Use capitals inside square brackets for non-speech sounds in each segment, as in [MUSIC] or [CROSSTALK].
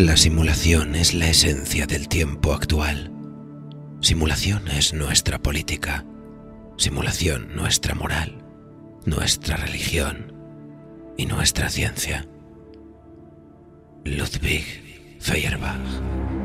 La simulación es la esencia del tiempo actual. Simulación es nuestra política. Simulación nuestra moral, nuestra religión y nuestra ciencia. Ludwig Feuerbach.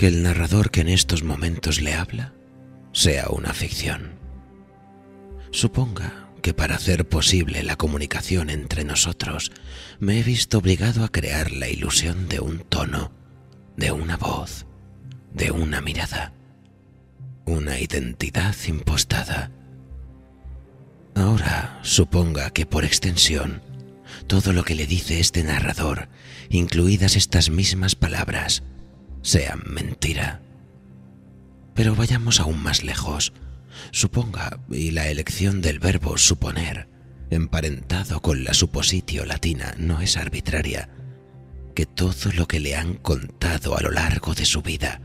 Que el narrador que en estos momentos le habla sea una ficción. Suponga que para hacer posible la comunicación entre nosotros me he visto obligado a crear la ilusión de un tono, de una voz, de una mirada, una identidad impostada. Ahora suponga que por extensión todo lo que le dice este narrador, incluidas estas mismas palabras, sean mentira. Pero vayamos aún más lejos. Suponga, y la elección del verbo suponer, emparentado con la supositio latina, no es arbitraria, que todo lo que le han contado a lo largo de su vida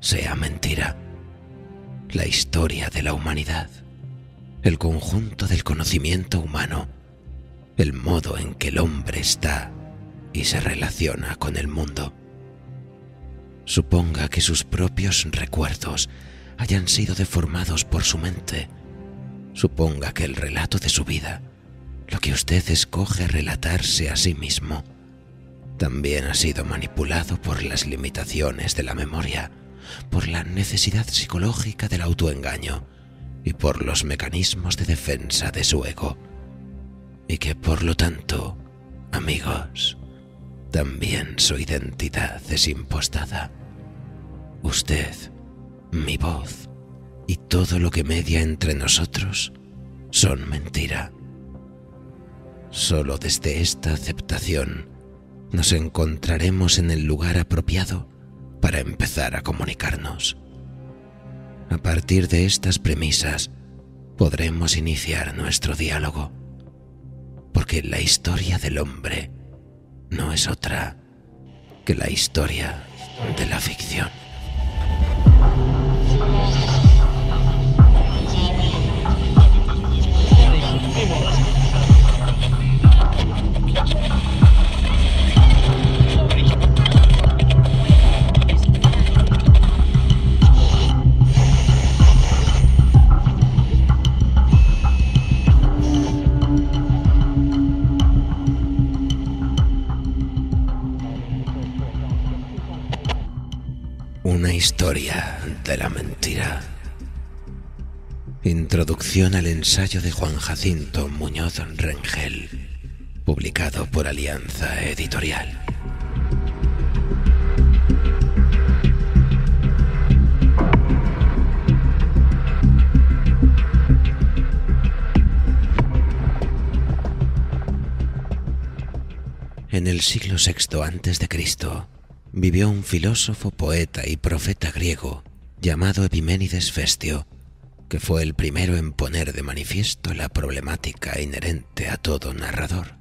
sea mentira. La historia de la humanidad, el conjunto del conocimiento humano, el modo en que el hombre está y se relaciona con el mundo. Suponga que sus propios recuerdos hayan sido deformados por su mente. Suponga que el relato de su vida, lo que usted escoge relatarse a sí mismo, también ha sido manipulado por las limitaciones de la memoria, por la necesidad psicológica del autoengaño y por los mecanismos de defensa de su ego y que por lo tanto, amigos, también su identidad es impostada. Usted, mi voz y todo lo que media entre nosotros son mentira. Solo desde esta aceptación nos encontraremos en el lugar apropiado para empezar a comunicarnos. A partir de estas premisas podremos iniciar nuestro diálogo porque la historia del hombre no es otra que la historia de la ficción. Historia de la mentira. Introducción al ensayo de Juan Jacinto Muñoz Rengel, publicado por Alianza Editorial. En el siglo VI Cristo, vivió un filósofo, poeta y profeta griego llamado Epiménides Festio, que fue el primero en poner de manifiesto la problemática inherente a todo narrador,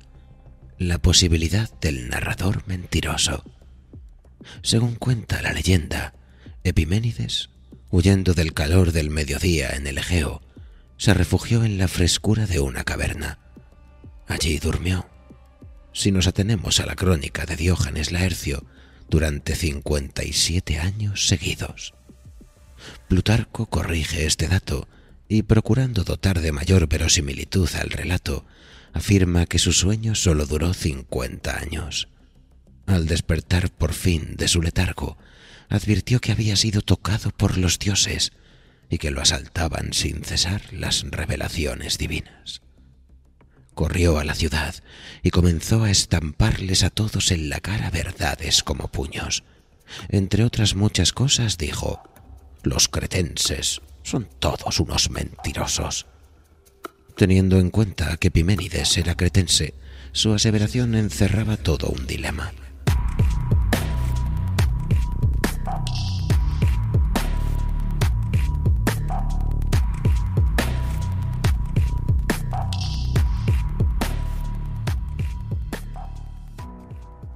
la posibilidad del narrador mentiroso. Según cuenta la leyenda, Epiménides, huyendo del calor del mediodía en el Egeo, se refugió en la frescura de una caverna. Allí durmió. Si nos atenemos a la crónica de Diógenes Laercio, durante 57 años seguidos. Plutarco corrige este dato y, procurando dotar de mayor verosimilitud al relato, afirma que su sueño solo duró 50 años. Al despertar por fin de su letargo, advirtió que había sido tocado por los dioses y que lo asaltaban sin cesar las revelaciones divinas corrió a la ciudad y comenzó a estamparles a todos en la cara verdades como puños. Entre otras muchas cosas dijo, los cretenses son todos unos mentirosos. Teniendo en cuenta que Piménides era cretense, su aseveración encerraba todo un dilema.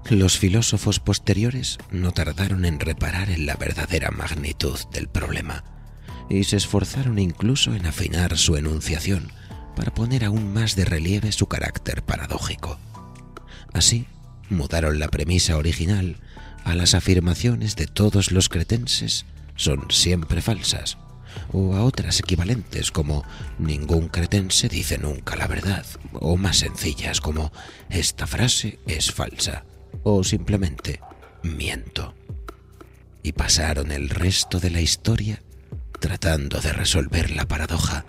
Los filósofos posteriores no tardaron en reparar en la verdadera magnitud del problema y se esforzaron incluso en afinar su enunciación para poner aún más de relieve su carácter paradójico. Así, mudaron la premisa original a las afirmaciones de todos los cretenses son siempre falsas, o a otras equivalentes como ningún cretense dice nunca la verdad, o más sencillas como esta frase es falsa, o simplemente miento. Y pasaron el resto de la historia tratando de resolver la paradoja,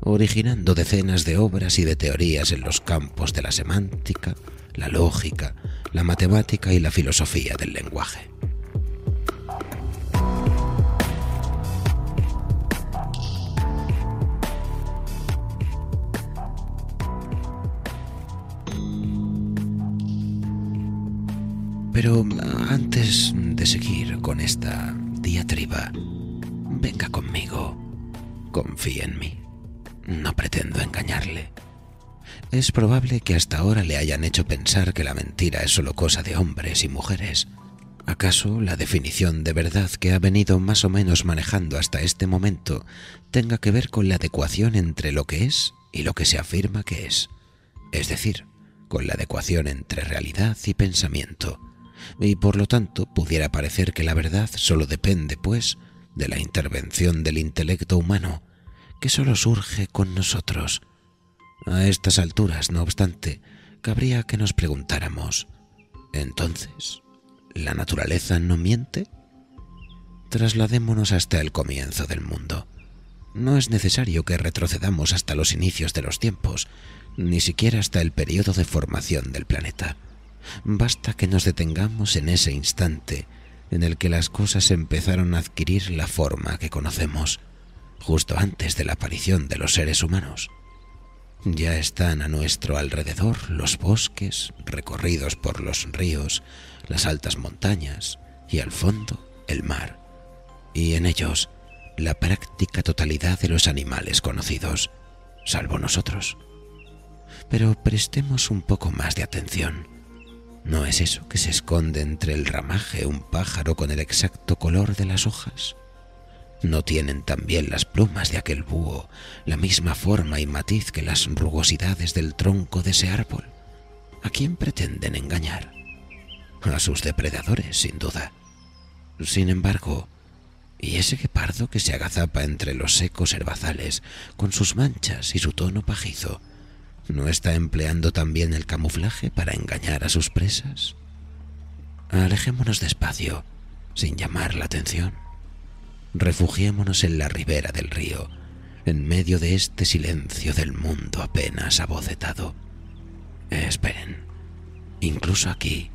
originando decenas de obras y de teorías en los campos de la semántica, la lógica, la matemática y la filosofía del lenguaje. Pero antes de seguir con esta diatriba, venga conmigo, confíe en mí. No pretendo engañarle. Es probable que hasta ahora le hayan hecho pensar que la mentira es solo cosa de hombres y mujeres. ¿Acaso la definición de verdad que ha venido más o menos manejando hasta este momento tenga que ver con la adecuación entre lo que es y lo que se afirma que es? Es decir, con la adecuación entre realidad y pensamiento y por lo tanto pudiera parecer que la verdad solo depende, pues, de la intervención del intelecto humano, que solo surge con nosotros. A estas alturas, no obstante, cabría que nos preguntáramos, entonces, ¿la naturaleza no miente? Trasladémonos hasta el comienzo del mundo. No es necesario que retrocedamos hasta los inicios de los tiempos, ni siquiera hasta el periodo de formación del planeta. Basta que nos detengamos en ese instante en el que las cosas empezaron a adquirir la forma que conocemos, justo antes de la aparición de los seres humanos. Ya están a nuestro alrededor los bosques recorridos por los ríos, las altas montañas y al fondo el mar, y en ellos la práctica totalidad de los animales conocidos, salvo nosotros. Pero prestemos un poco más de atención ¿No es eso que se esconde entre el ramaje un pájaro con el exacto color de las hojas? ¿No tienen también las plumas de aquel búho la misma forma y matiz que las rugosidades del tronco de ese árbol? ¿A quién pretenden engañar? A sus depredadores, sin duda. Sin embargo, ¿y ese guepardo que se agazapa entre los secos herbazales con sus manchas y su tono pajizo? ¿No está empleando también el camuflaje para engañar a sus presas? Alejémonos despacio, sin llamar la atención. Refugiémonos en la ribera del río, en medio de este silencio del mundo apenas abocetado. esperen, incluso aquí,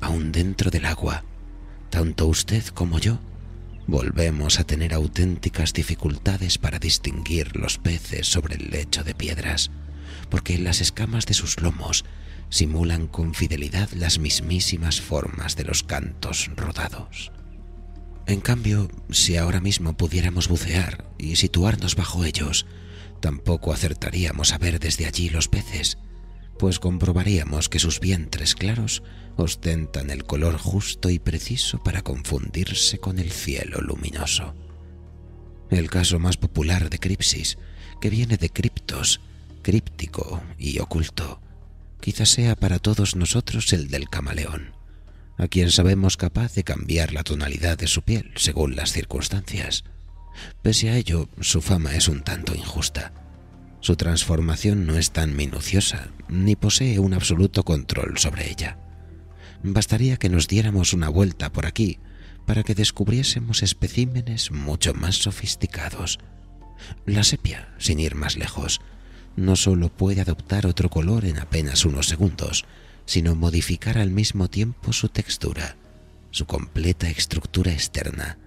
aún dentro del agua, tanto usted como yo volvemos a tener auténticas dificultades para distinguir los peces sobre el lecho de piedras porque las escamas de sus lomos simulan con fidelidad las mismísimas formas de los cantos rodados. En cambio, si ahora mismo pudiéramos bucear y situarnos bajo ellos, tampoco acertaríamos a ver desde allí los peces, pues comprobaríamos que sus vientres claros ostentan el color justo y preciso para confundirse con el cielo luminoso. El caso más popular de cripsis, que viene de criptos, críptico y oculto, quizás sea para todos nosotros el del camaleón, a quien sabemos capaz de cambiar la tonalidad de su piel según las circunstancias. Pese a ello, su fama es un tanto injusta. Su transformación no es tan minuciosa, ni posee un absoluto control sobre ella. Bastaría que nos diéramos una vuelta por aquí para que descubriésemos especímenes mucho más sofisticados. La sepia, sin ir más lejos, no solo puede adoptar otro color en apenas unos segundos, sino modificar al mismo tiempo su textura, su completa estructura externa,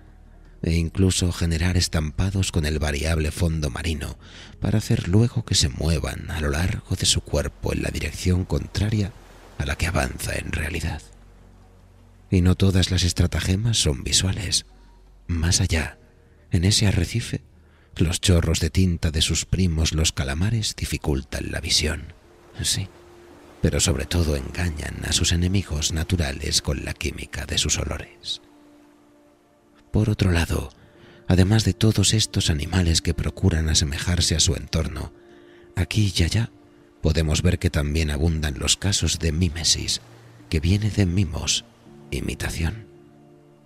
e incluso generar estampados con el variable fondo marino para hacer luego que se muevan a lo largo de su cuerpo en la dirección contraria a la que avanza en realidad. Y no todas las estratagemas son visuales. Más allá, en ese arrecife, los chorros de tinta de sus primos los calamares dificultan la visión. Sí, pero sobre todo engañan a sus enemigos naturales con la química de sus olores. Por otro lado, además de todos estos animales que procuran asemejarse a su entorno, aquí y allá podemos ver que también abundan los casos de mímesis, que viene de mimos, imitación.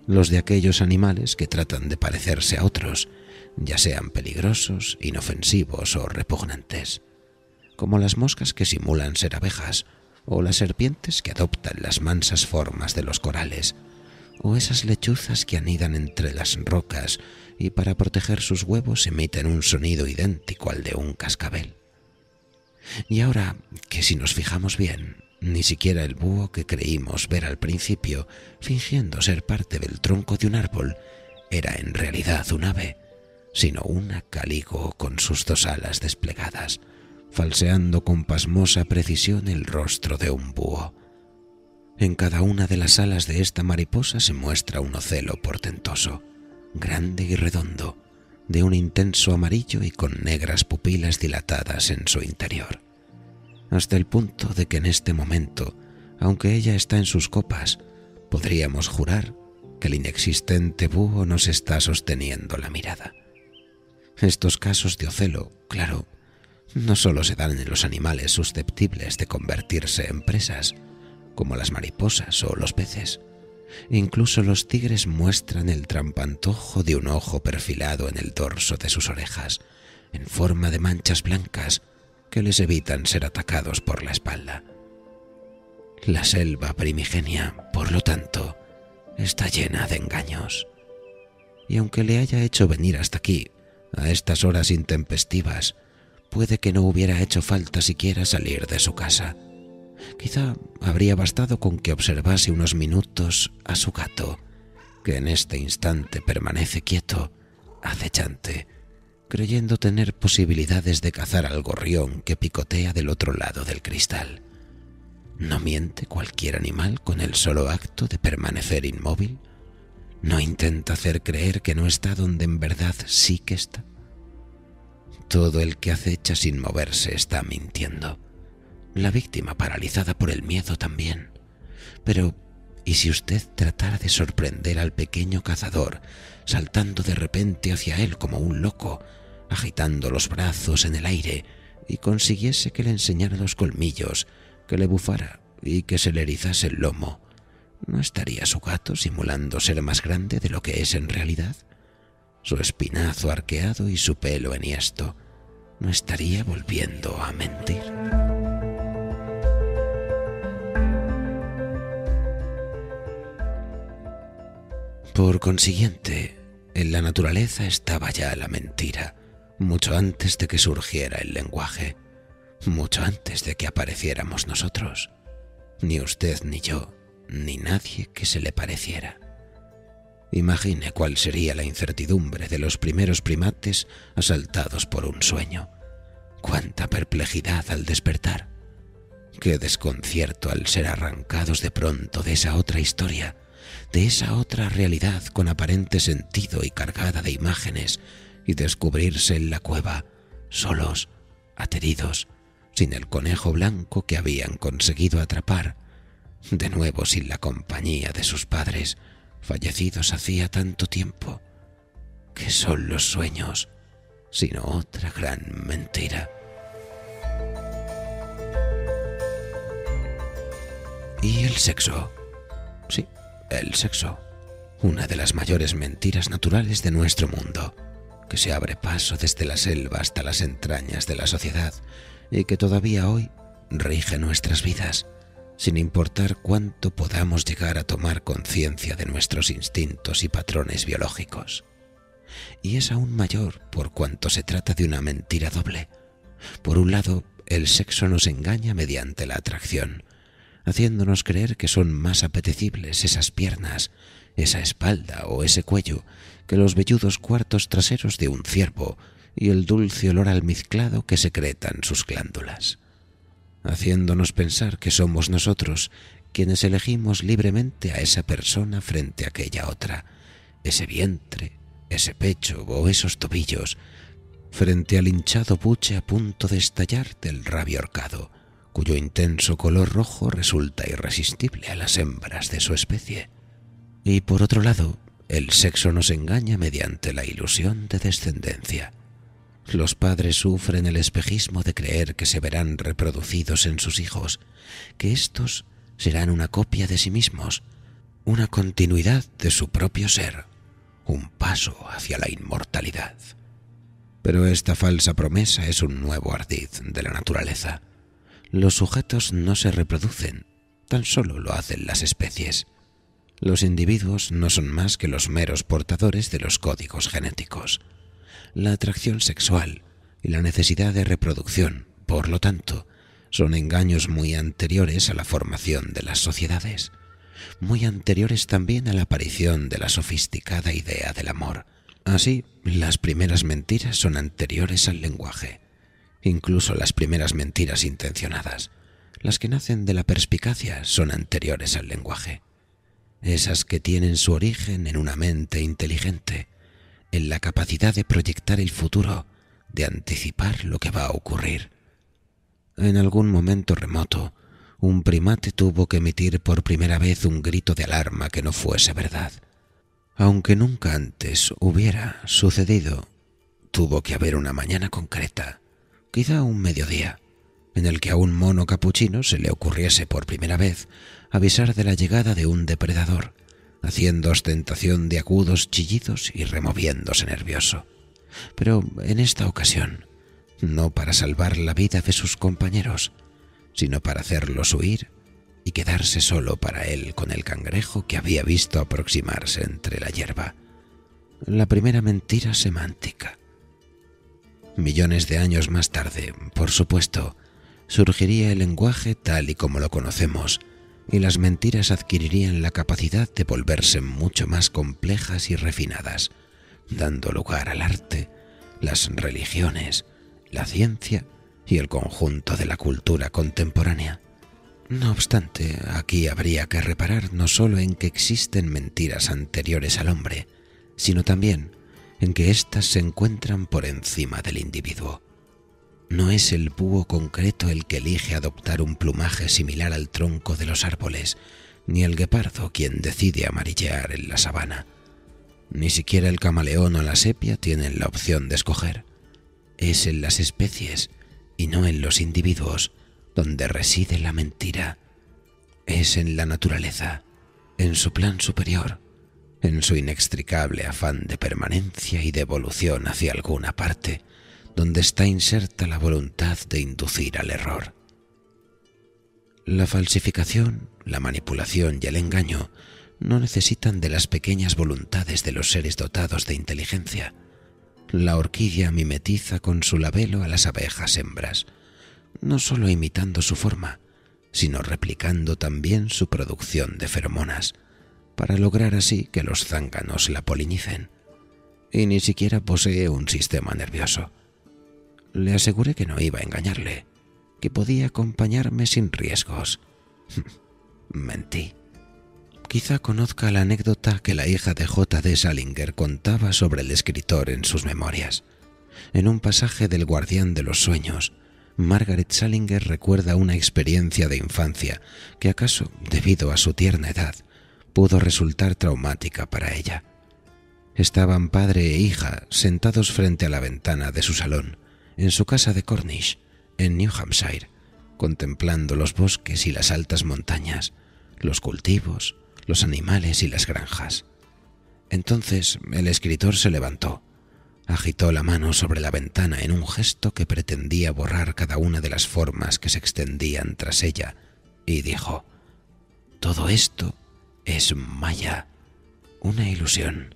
Los de aquellos animales que tratan de parecerse a otros, ya sean peligrosos, inofensivos o repugnantes, como las moscas que simulan ser abejas, o las serpientes que adoptan las mansas formas de los corales, o esas lechuzas que anidan entre las rocas y para proteger sus huevos emiten un sonido idéntico al de un cascabel. Y ahora que si nos fijamos bien, ni siquiera el búho que creímos ver al principio, fingiendo ser parte del tronco de un árbol, era en realidad un ave, sino una caligo con sus dos alas desplegadas, falseando con pasmosa precisión el rostro de un búho. En cada una de las alas de esta mariposa se muestra un ocelo portentoso, grande y redondo, de un intenso amarillo y con negras pupilas dilatadas en su interior, hasta el punto de que en este momento, aunque ella está en sus copas, podríamos jurar que el inexistente búho nos está sosteniendo la mirada. Estos casos de ocelo, claro, no solo se dan en los animales susceptibles de convertirse en presas, como las mariposas o los peces, Incluso los tigres muestran el trampantojo de un ojo perfilado en el dorso de sus orejas, en forma de manchas blancas que les evitan ser atacados por la espalda. La selva primigenia, por lo tanto, está llena de engaños. Y aunque le haya hecho venir hasta aquí, a estas horas intempestivas, puede que no hubiera hecho falta siquiera salir de su casa Quizá habría bastado con que observase unos minutos a su gato, que en este instante permanece quieto, acechante, creyendo tener posibilidades de cazar al gorrión que picotea del otro lado del cristal. ¿No miente cualquier animal con el solo acto de permanecer inmóvil? ¿No intenta hacer creer que no está donde en verdad sí que está? Todo el que acecha sin moverse está mintiendo la víctima paralizada por el miedo también. Pero, ¿y si usted tratara de sorprender al pequeño cazador, saltando de repente hacia él como un loco, agitando los brazos en el aire, y consiguiese que le enseñara los colmillos, que le bufara y que se le erizase el lomo? ¿No estaría su gato simulando ser más grande de lo que es en realidad? Su espinazo arqueado y su pelo enhiesto, ¿no estaría volviendo a mentir? Por consiguiente, en la naturaleza estaba ya la mentira, mucho antes de que surgiera el lenguaje, mucho antes de que apareciéramos nosotros, ni usted ni yo, ni nadie que se le pareciera. Imagine cuál sería la incertidumbre de los primeros primates asaltados por un sueño. Cuánta perplejidad al despertar. Qué desconcierto al ser arrancados de pronto de esa otra historia de esa otra realidad con aparente sentido y cargada de imágenes y descubrirse en la cueva, solos, ateridos, sin el conejo blanco que habían conseguido atrapar, de nuevo sin la compañía de sus padres, fallecidos hacía tanto tiempo. que son los sueños, sino otra gran mentira? ¿Y el sexo? Sí, el sexo, una de las mayores mentiras naturales de nuestro mundo, que se abre paso desde la selva hasta las entrañas de la sociedad y que todavía hoy rige nuestras vidas, sin importar cuánto podamos llegar a tomar conciencia de nuestros instintos y patrones biológicos. Y es aún mayor por cuanto se trata de una mentira doble. Por un lado, el sexo nos engaña mediante la atracción, haciéndonos creer que son más apetecibles esas piernas, esa espalda o ese cuello que los velludos cuartos traseros de un ciervo y el dulce olor almizclado que secretan sus glándulas, haciéndonos pensar que somos nosotros quienes elegimos libremente a esa persona frente a aquella otra, ese vientre, ese pecho o esos tobillos, frente al hinchado buche a punto de estallar del rabio horcado, cuyo intenso color rojo resulta irresistible a las hembras de su especie. Y por otro lado, el sexo nos engaña mediante la ilusión de descendencia. Los padres sufren el espejismo de creer que se verán reproducidos en sus hijos, que éstos serán una copia de sí mismos, una continuidad de su propio ser, un paso hacia la inmortalidad. Pero esta falsa promesa es un nuevo ardiz de la naturaleza. Los sujetos no se reproducen, tan solo lo hacen las especies. Los individuos no son más que los meros portadores de los códigos genéticos. La atracción sexual y la necesidad de reproducción, por lo tanto, son engaños muy anteriores a la formación de las sociedades, muy anteriores también a la aparición de la sofisticada idea del amor. Así, las primeras mentiras son anteriores al lenguaje, incluso las primeras mentiras intencionadas. Las que nacen de la perspicacia son anteriores al lenguaje esas que tienen su origen en una mente inteligente, en la capacidad de proyectar el futuro, de anticipar lo que va a ocurrir. En algún momento remoto, un primate tuvo que emitir por primera vez un grito de alarma que no fuese verdad. Aunque nunca antes hubiera sucedido, tuvo que haber una mañana concreta, quizá un mediodía, en el que a un mono capuchino se le ocurriese por primera vez avisar de la llegada de un depredador, haciendo ostentación de agudos chillidos y removiéndose nervioso. Pero en esta ocasión, no para salvar la vida de sus compañeros, sino para hacerlos huir y quedarse solo para él con el cangrejo que había visto aproximarse entre la hierba. La primera mentira semántica. Millones de años más tarde, por supuesto, surgiría el lenguaje tal y como lo conocemos, y las mentiras adquirirían la capacidad de volverse mucho más complejas y refinadas, dando lugar al arte, las religiones, la ciencia y el conjunto de la cultura contemporánea. No obstante, aquí habría que reparar no solo en que existen mentiras anteriores al hombre, sino también en que éstas se encuentran por encima del individuo. No es el búho concreto el que elige adoptar un plumaje similar al tronco de los árboles, ni el guepardo quien decide amarillear en la sabana. Ni siquiera el camaleón o la sepia tienen la opción de escoger. Es en las especies y no en los individuos donde reside la mentira. Es en la naturaleza, en su plan superior, en su inextricable afán de permanencia y de evolución hacia alguna parte donde está inserta la voluntad de inducir al error. La falsificación, la manipulación y el engaño no necesitan de las pequeñas voluntades de los seres dotados de inteligencia. La orquídea mimetiza con su labelo a las abejas hembras, no solo imitando su forma, sino replicando también su producción de feromonas, para lograr así que los zánganos la polinicen. Y ni siquiera posee un sistema nervioso le aseguré que no iba a engañarle, que podía acompañarme sin riesgos. [LAUGHS] Mentí. Quizá conozca la anécdota que la hija de J. D. Salinger contaba sobre el escritor en sus memorias. En un pasaje del Guardián de los Sueños, Margaret Salinger recuerda una experiencia de infancia que acaso, debido a su tierna edad, pudo resultar traumática para ella. Estaban padre e hija sentados frente a la ventana de su salón, en su casa de Cornish, en New Hampshire, contemplando los bosques y las altas montañas, los cultivos, los animales y las granjas. Entonces el escritor se levantó, agitó la mano sobre la ventana en un gesto que pretendía borrar cada una de las formas que se extendían tras ella, y dijo, Todo esto es Maya, una ilusión.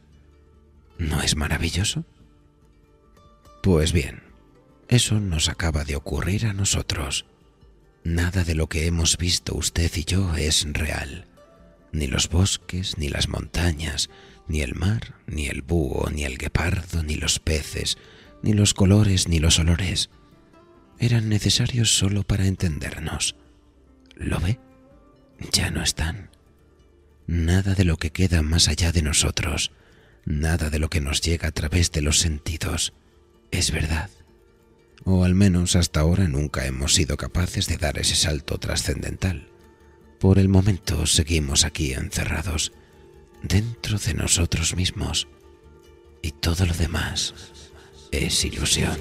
¿No es maravilloso? Pues bien, eso nos acaba de ocurrir a nosotros. Nada de lo que hemos visto usted y yo es real. Ni los bosques, ni las montañas, ni el mar, ni el búho, ni el guepardo, ni los peces, ni los colores, ni los olores. Eran necesarios solo para entendernos. ¿Lo ve? Ya no están. Nada de lo que queda más allá de nosotros, nada de lo que nos llega a través de los sentidos, es verdad o al menos hasta ahora nunca hemos sido capaces de dar ese salto trascendental. Por el momento seguimos aquí encerrados, dentro de nosotros mismos, y todo lo demás es ilusión.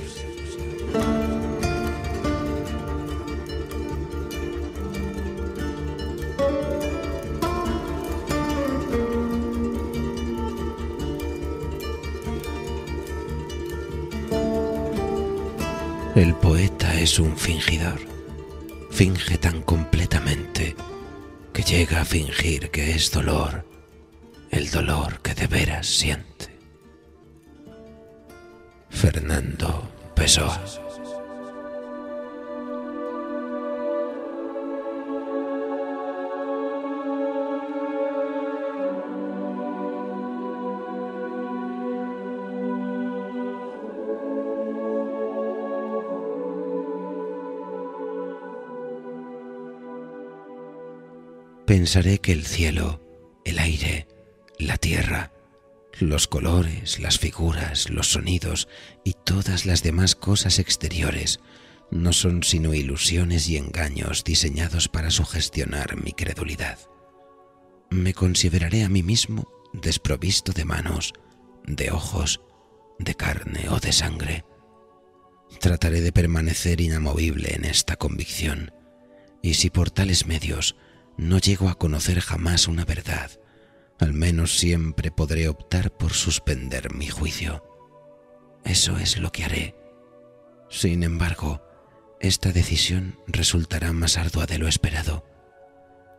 El poeta es un fingidor. Finge tan completamente que llega a fingir que es dolor, el dolor que de veras siente. Fernando Pessoa. Pensaré que el cielo, el aire, la tierra, los colores, las figuras, los sonidos y todas las demás cosas exteriores no son sino ilusiones y engaños diseñados para sugestionar mi credulidad. Me consideraré a mí mismo desprovisto de manos, de ojos, de carne o de sangre. Trataré de permanecer inamovible en esta convicción, y si por tales medios no llego a conocer jamás una verdad, al menos siempre podré optar por suspender mi juicio. Eso es lo que haré. Sin embargo, esta decisión resultará más ardua de lo esperado.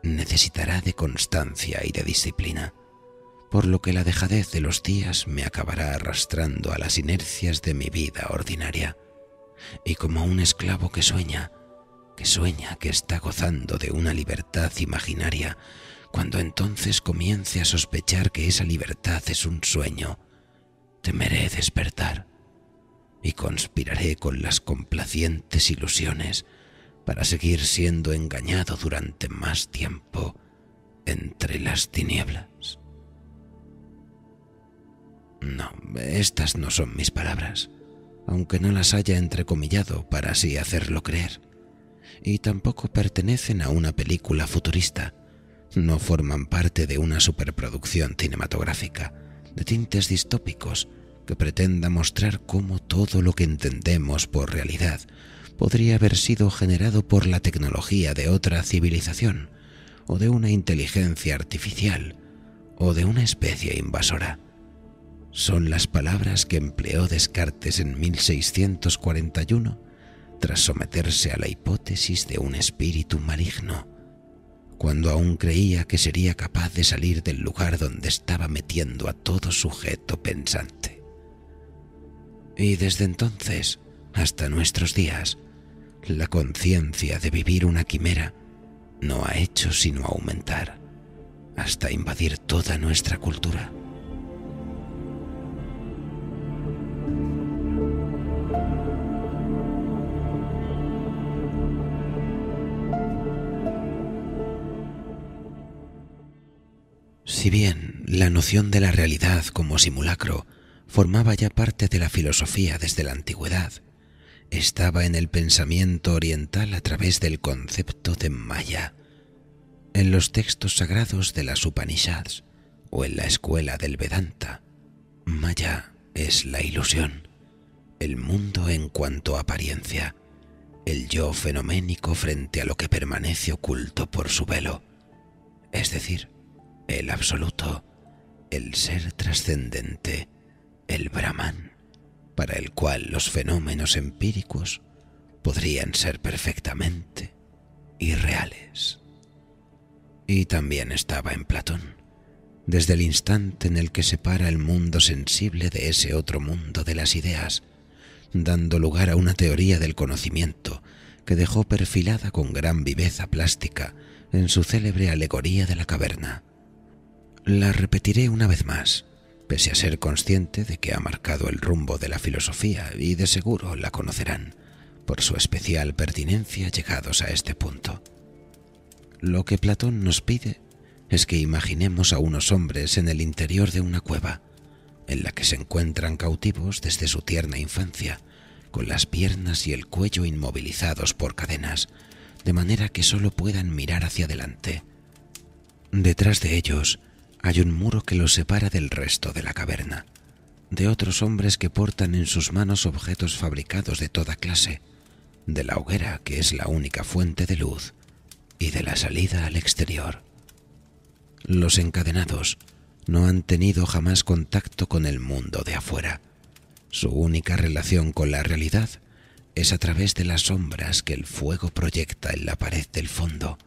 Necesitará de constancia y de disciplina, por lo que la dejadez de los días me acabará arrastrando a las inercias de mi vida ordinaria. Y como un esclavo que sueña, que sueña que está gozando de una libertad imaginaria, cuando entonces comience a sospechar que esa libertad es un sueño, temeré despertar y conspiraré con las complacientes ilusiones para seguir siendo engañado durante más tiempo entre las tinieblas. No, estas no son mis palabras, aunque no las haya entrecomillado para así hacerlo creer y tampoco pertenecen a una película futurista. No forman parte de una superproducción cinematográfica de tintes distópicos que pretenda mostrar cómo todo lo que entendemos por realidad podría haber sido generado por la tecnología de otra civilización, o de una inteligencia artificial, o de una especie invasora. Son las palabras que empleó Descartes en 1641 tras someterse a la hipótesis de un espíritu maligno, cuando aún creía que sería capaz de salir del lugar donde estaba metiendo a todo sujeto pensante. Y desde entonces hasta nuestros días, la conciencia de vivir una quimera no ha hecho sino aumentar hasta invadir toda nuestra cultura. Si bien la noción de la realidad como simulacro formaba ya parte de la filosofía desde la antigüedad, estaba en el pensamiento oriental a través del concepto de Maya. En los textos sagrados de las Upanishads o en la escuela del Vedanta, Maya es la ilusión, el mundo en cuanto a apariencia, el yo fenoménico frente a lo que permanece oculto por su velo, es decir, el absoluto, el ser trascendente, el Brahman, para el cual los fenómenos empíricos podrían ser perfectamente irreales. Y también estaba en Platón, desde el instante en el que separa el mundo sensible de ese otro mundo de las ideas, dando lugar a una teoría del conocimiento que dejó perfilada con gran viveza plástica en su célebre alegoría de la caverna. La repetiré una vez más, pese a ser consciente de que ha marcado el rumbo de la filosofía y de seguro la conocerán, por su especial pertinencia llegados a este punto. Lo que Platón nos pide es que imaginemos a unos hombres en el interior de una cueva, en la que se encuentran cautivos desde su tierna infancia, con las piernas y el cuello inmovilizados por cadenas, de manera que solo puedan mirar hacia adelante. Detrás de ellos hay un muro que los separa del resto de la caverna, de otros hombres que portan en sus manos objetos fabricados de toda clase, de la hoguera que es la única fuente de luz y de la salida al exterior. Los encadenados no han tenido jamás contacto con el mundo de afuera. Su única relación con la realidad es a través de las sombras que el fuego proyecta en la pared del fondo,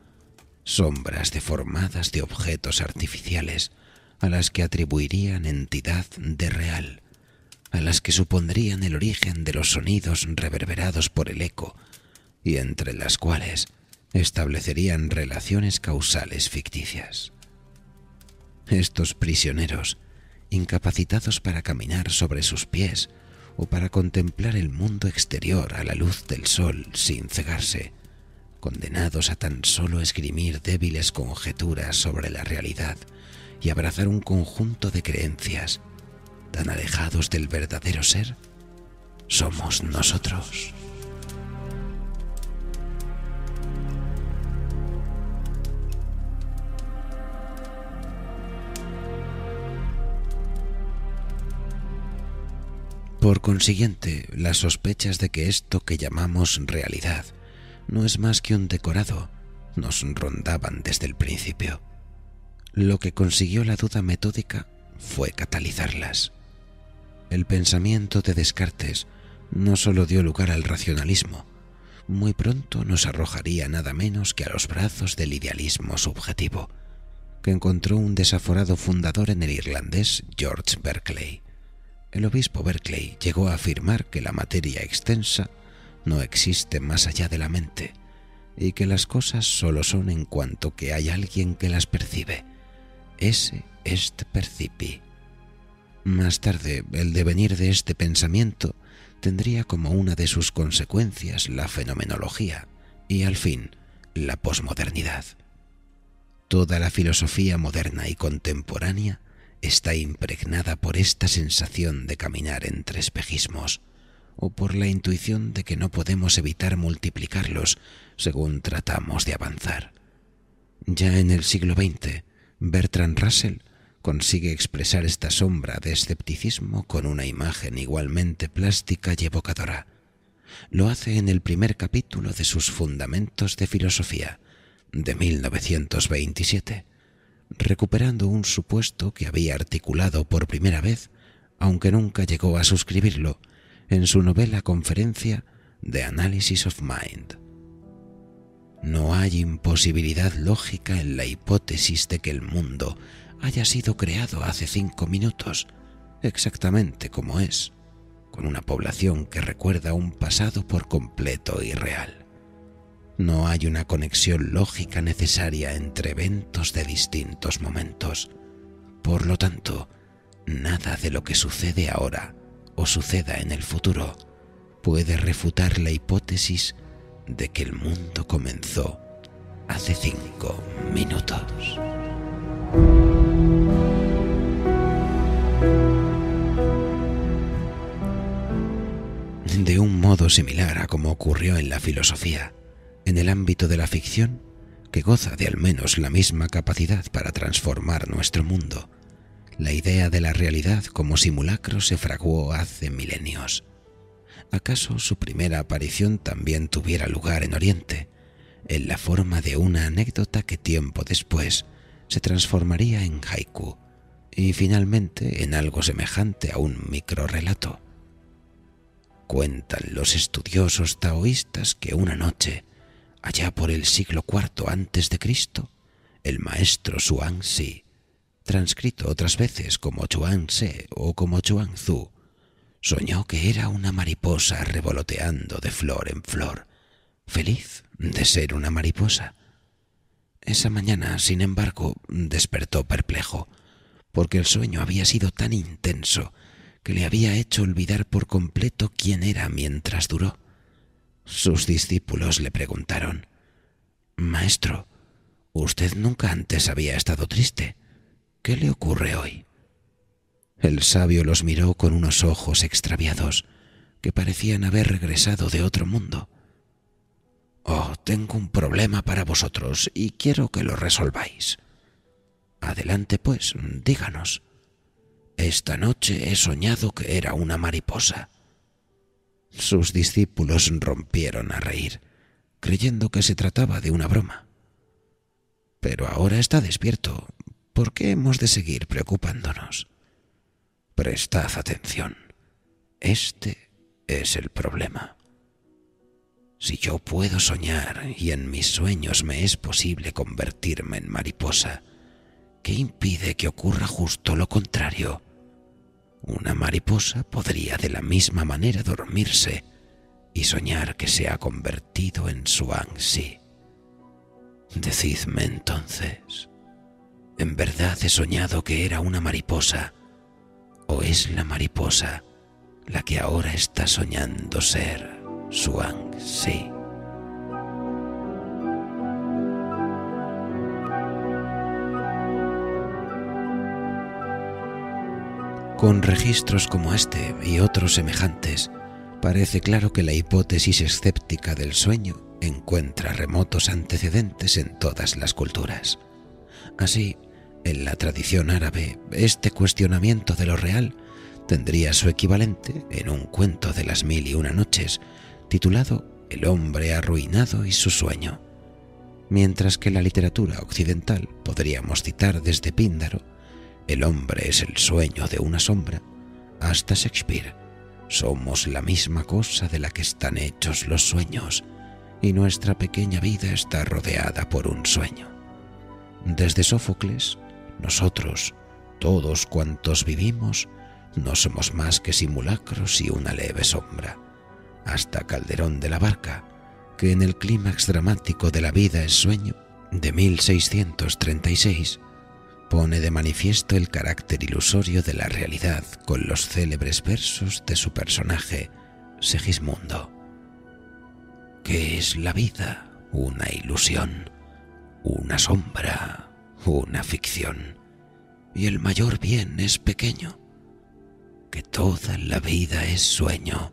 sombras deformadas de objetos artificiales a las que atribuirían entidad de real, a las que supondrían el origen de los sonidos reverberados por el eco y entre las cuales establecerían relaciones causales ficticias. Estos prisioneros, incapacitados para caminar sobre sus pies o para contemplar el mundo exterior a la luz del sol sin cegarse, condenados a tan solo esgrimir débiles conjeturas sobre la realidad y abrazar un conjunto de creencias tan alejados del verdadero ser, somos nosotros. Por consiguiente, las sospechas de que esto que llamamos realidad no es más que un decorado nos rondaban desde el principio. Lo que consiguió la duda metódica fue catalizarlas. El pensamiento de Descartes no solo dio lugar al racionalismo, muy pronto nos arrojaría nada menos que a los brazos del idealismo subjetivo, que encontró un desaforado fundador en el irlandés George Berkeley el obispo Berkeley llegó a afirmar que la materia extensa no existe más allá de la mente y que las cosas solo son en cuanto que hay alguien que las percibe. Ese est percipi. Más tarde, el devenir de este pensamiento tendría como una de sus consecuencias la fenomenología y, al fin, la posmodernidad. Toda la filosofía moderna y contemporánea está impregnada por esta sensación de caminar entre espejismos, o por la intuición de que no podemos evitar multiplicarlos según tratamos de avanzar. Ya en el siglo XX, Bertrand Russell consigue expresar esta sombra de escepticismo con una imagen igualmente plástica y evocadora. Lo hace en el primer capítulo de sus Fundamentos de Filosofía, de 1927 recuperando un supuesto que había articulado por primera vez, aunque nunca llegó a suscribirlo, en su novela conferencia The Analysis of Mind. No hay imposibilidad lógica en la hipótesis de que el mundo haya sido creado hace cinco minutos, exactamente como es, con una población que recuerda un pasado por completo irreal. No hay una conexión lógica necesaria entre eventos de distintos momentos. Por lo tanto, nada de lo que sucede ahora o suceda en el futuro puede refutar la hipótesis de que el mundo comenzó hace cinco minutos. De un modo similar a como ocurrió en la filosofía, en el ámbito de la ficción que goza de al menos la misma capacidad para transformar nuestro mundo. La idea de la realidad como simulacro se fraguó hace milenios. ¿Acaso su primera aparición también tuviera lugar en Oriente, en la forma de una anécdota que tiempo después se transformaría en haiku y finalmente en algo semejante a un microrelato? Cuentan los estudiosos taoístas que una noche allá por el siglo IV antes de Cristo, el maestro Xuan Si, transcrito otras veces como Chuan Se o como Chuan Zu, soñó que era una mariposa revoloteando de flor en flor, feliz de ser una mariposa. Esa mañana, sin embargo, despertó perplejo, porque el sueño había sido tan intenso que le había hecho olvidar por completo quién era mientras duró. Sus discípulos le preguntaron, Maestro, usted nunca antes había estado triste. ¿Qué le ocurre hoy? El sabio los miró con unos ojos extraviados, que parecían haber regresado de otro mundo. Oh, tengo un problema para vosotros y quiero que lo resolváis. Adelante, pues, díganos. Esta noche he soñado que era una mariposa. Sus discípulos rompieron a reír, creyendo que se trataba de una broma. Pero ahora está despierto. ¿Por qué hemos de seguir preocupándonos? Prestad atención. Este es el problema. Si yo puedo soñar y en mis sueños me es posible convertirme en mariposa, ¿qué impide que ocurra justo lo contrario? Una mariposa podría de la misma manera dormirse y soñar que se ha convertido en su ansi. Decidme entonces, ¿en verdad he soñado que era una mariposa o es la mariposa la que ahora está soñando ser su ansi? Con registros como este y otros semejantes, parece claro que la hipótesis escéptica del sueño encuentra remotos antecedentes en todas las culturas. Así, en la tradición árabe, este cuestionamiento de lo real tendría su equivalente en un cuento de las mil y una noches, titulado El hombre arruinado y su sueño, mientras que la literatura occidental podríamos citar desde Píndaro el hombre es el sueño de una sombra, hasta Shakespeare. Somos la misma cosa de la que están hechos los sueños, y nuestra pequeña vida está rodeada por un sueño. Desde Sófocles, nosotros, todos cuantos vivimos, no somos más que simulacros y una leve sombra, hasta Calderón de la Barca, que en el clímax dramático de la vida es sueño, de 1636, pone de manifiesto el carácter ilusorio de la realidad con los célebres versos de su personaje, Segismundo. ¿Qué es la vida? Una ilusión, una sombra, una ficción. Y el mayor bien es pequeño, que toda la vida es sueño,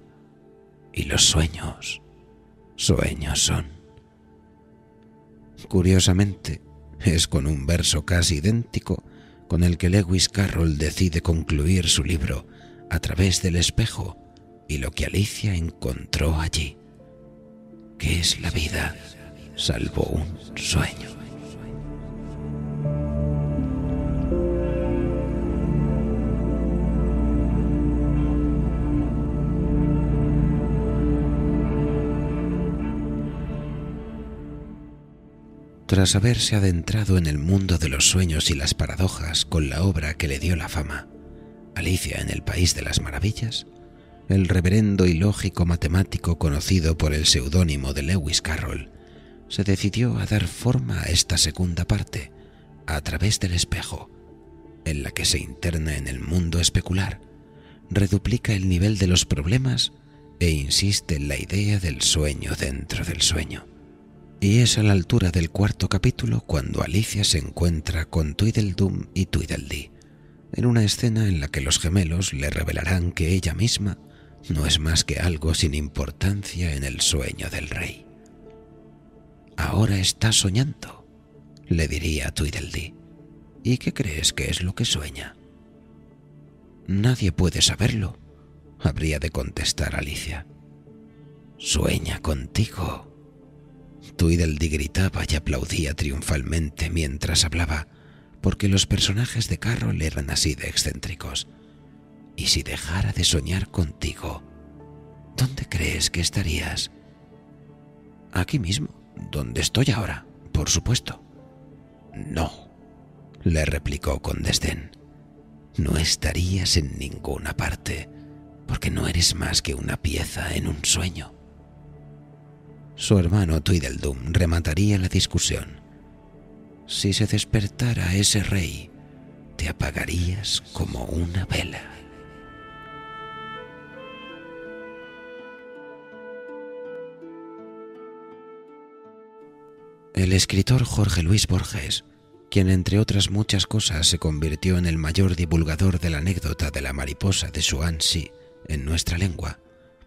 y los sueños, sueños son. Curiosamente, es con un verso casi idéntico con el que Lewis Carroll decide concluir su libro a través del espejo y lo que Alicia encontró allí. ¿Qué es la vida salvo un sueño? Tras haberse adentrado en el mundo de los sueños y las paradojas con la obra que le dio la fama, Alicia en el País de las Maravillas, el reverendo y lógico matemático conocido por el seudónimo de Lewis Carroll, se decidió a dar forma a esta segunda parte, a través del espejo, en la que se interna en el mundo especular, reduplica el nivel de los problemas e insiste en la idea del sueño dentro del sueño. Y es a la altura del cuarto capítulo cuando Alicia se encuentra con Tweedledum y Tweedledee, en una escena en la que los gemelos le revelarán que ella misma no es más que algo sin importancia en el sueño del rey. Ahora está soñando, le diría a Tweedledee. ¿Y qué crees que es lo que sueña? Nadie puede saberlo, habría de contestar Alicia. Sueña contigo, Tweedledee gritaba y aplaudía triunfalmente mientras hablaba, porque los personajes de Carroll eran así de excéntricos. Y si dejara de soñar contigo, ¿dónde crees que estarías? Aquí mismo, donde estoy ahora, por supuesto. No, le replicó con desdén. No estarías en ninguna parte, porque no eres más que una pieza en un sueño. Su hermano Tweedledum remataría la discusión. Si se despertara ese rey, te apagarías como una vela. El escritor Jorge Luis Borges, quien entre otras muchas cosas se convirtió en el mayor divulgador de la anécdota de la mariposa de Swansea en nuestra lengua,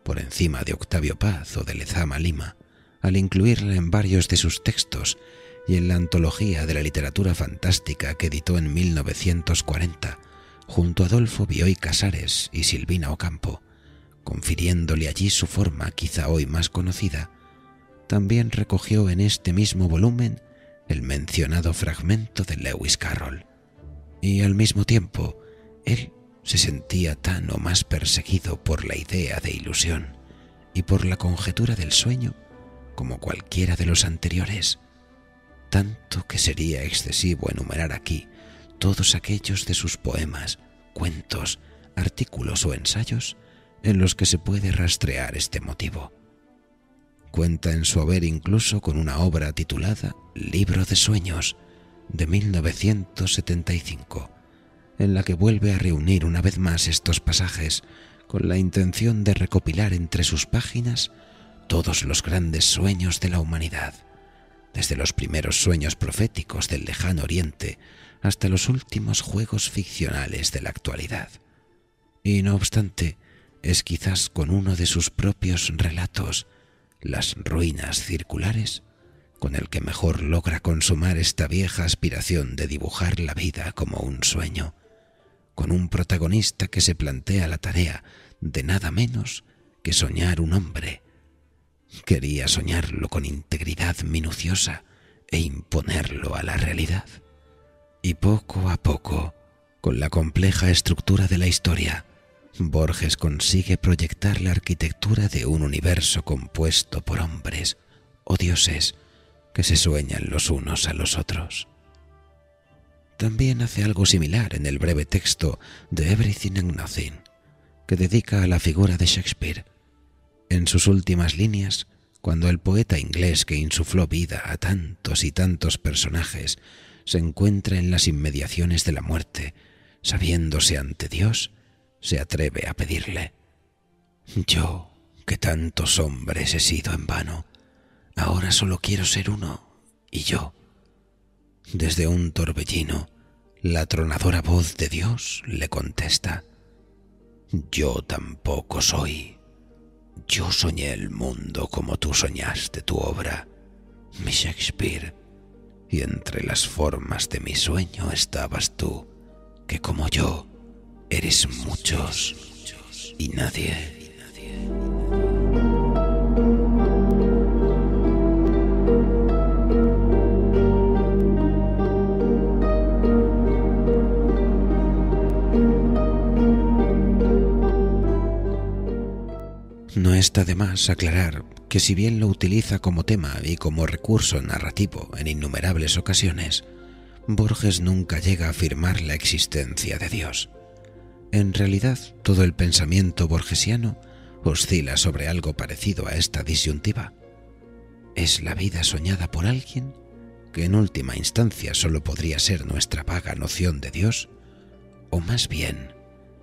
por encima de Octavio Paz o de Lezama Lima, al incluirla en varios de sus textos y en la antología de la literatura fantástica que editó en 1940 junto a Adolfo Bioy Casares y Silvina Ocampo, confiriéndole allí su forma quizá hoy más conocida, también recogió en este mismo volumen el mencionado fragmento de Lewis Carroll. Y al mismo tiempo, él se sentía tan o más perseguido por la idea de ilusión y por la conjetura del sueño como cualquiera de los anteriores, tanto que sería excesivo enumerar aquí todos aquellos de sus poemas, cuentos, artículos o ensayos en los que se puede rastrear este motivo. Cuenta en su haber incluso con una obra titulada Libro de Sueños de 1975, en la que vuelve a reunir una vez más estos pasajes con la intención de recopilar entre sus páginas todos los grandes sueños de la humanidad, desde los primeros sueños proféticos del lejano oriente hasta los últimos juegos ficcionales de la actualidad. Y no obstante, es quizás con uno de sus propios relatos, Las ruinas circulares, con el que mejor logra consumar esta vieja aspiración de dibujar la vida como un sueño, con un protagonista que se plantea la tarea de nada menos que soñar un hombre. Quería soñarlo con integridad minuciosa e imponerlo a la realidad. Y poco a poco, con la compleja estructura de la historia, Borges consigue proyectar la arquitectura de un universo compuesto por hombres o dioses que se sueñan los unos a los otros. También hace algo similar en el breve texto de Everything and Nothing, que dedica a la figura de Shakespeare. En sus últimas líneas, cuando el poeta inglés que insufló vida a tantos y tantos personajes se encuentra en las inmediaciones de la muerte, sabiéndose ante Dios, se atreve a pedirle, Yo, que tantos hombres he sido en vano, ahora solo quiero ser uno, y yo. Desde un torbellino, la tronadora voz de Dios le contesta, Yo tampoco soy. Yo soñé el mundo como tú soñaste tu obra, mi Shakespeare y entre las formas de mi sueño estabas tú, que como yo eres muchos y nadie. No está de más aclarar que si bien lo utiliza como tema y como recurso narrativo en innumerables ocasiones, Borges nunca llega a afirmar la existencia de Dios. En realidad, todo el pensamiento borgesiano oscila sobre algo parecido a esta disyuntiva. ¿Es la vida soñada por alguien, que en última instancia solo podría ser nuestra vaga noción de Dios? ¿O más bien,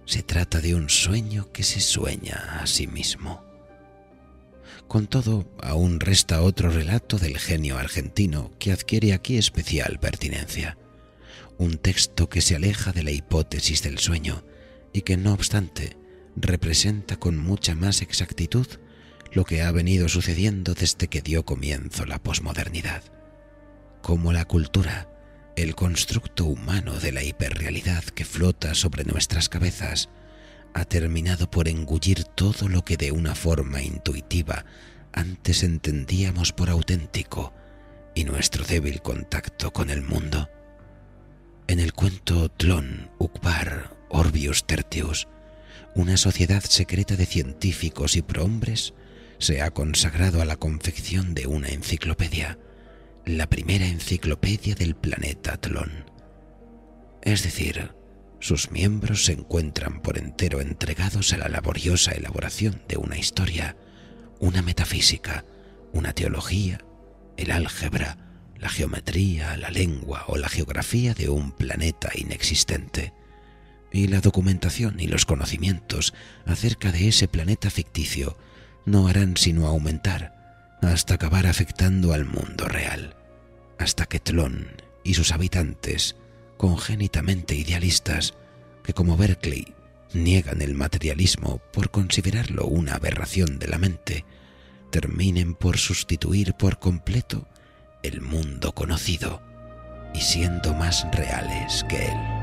se trata de un sueño que se sueña a sí mismo? Con todo, aún resta otro relato del genio argentino que adquiere aquí especial pertinencia. Un texto que se aleja de la hipótesis del sueño y que, no obstante, representa con mucha más exactitud lo que ha venido sucediendo desde que dio comienzo la posmodernidad. Como la cultura, el constructo humano de la hiperrealidad que flota sobre nuestras cabezas, ha terminado por engullir todo lo que de una forma intuitiva antes entendíamos por auténtico y nuestro débil contacto con el mundo. En el cuento Tlon, Ukbar, Orbius Tertius, una sociedad secreta de científicos y prohombres se ha consagrado a la confección de una enciclopedia, la primera enciclopedia del planeta Tlon. Es decir, sus miembros se encuentran por entero entregados a la laboriosa elaboración de una historia, una metafísica, una teología, el álgebra, la geometría, la lengua o la geografía de un planeta inexistente. Y la documentación y los conocimientos acerca de ese planeta ficticio no harán sino aumentar hasta acabar afectando al mundo real, hasta que Tlón y sus habitantes congénitamente idealistas que como Berkeley niegan el materialismo por considerarlo una aberración de la mente, terminen por sustituir por completo el mundo conocido y siendo más reales que él.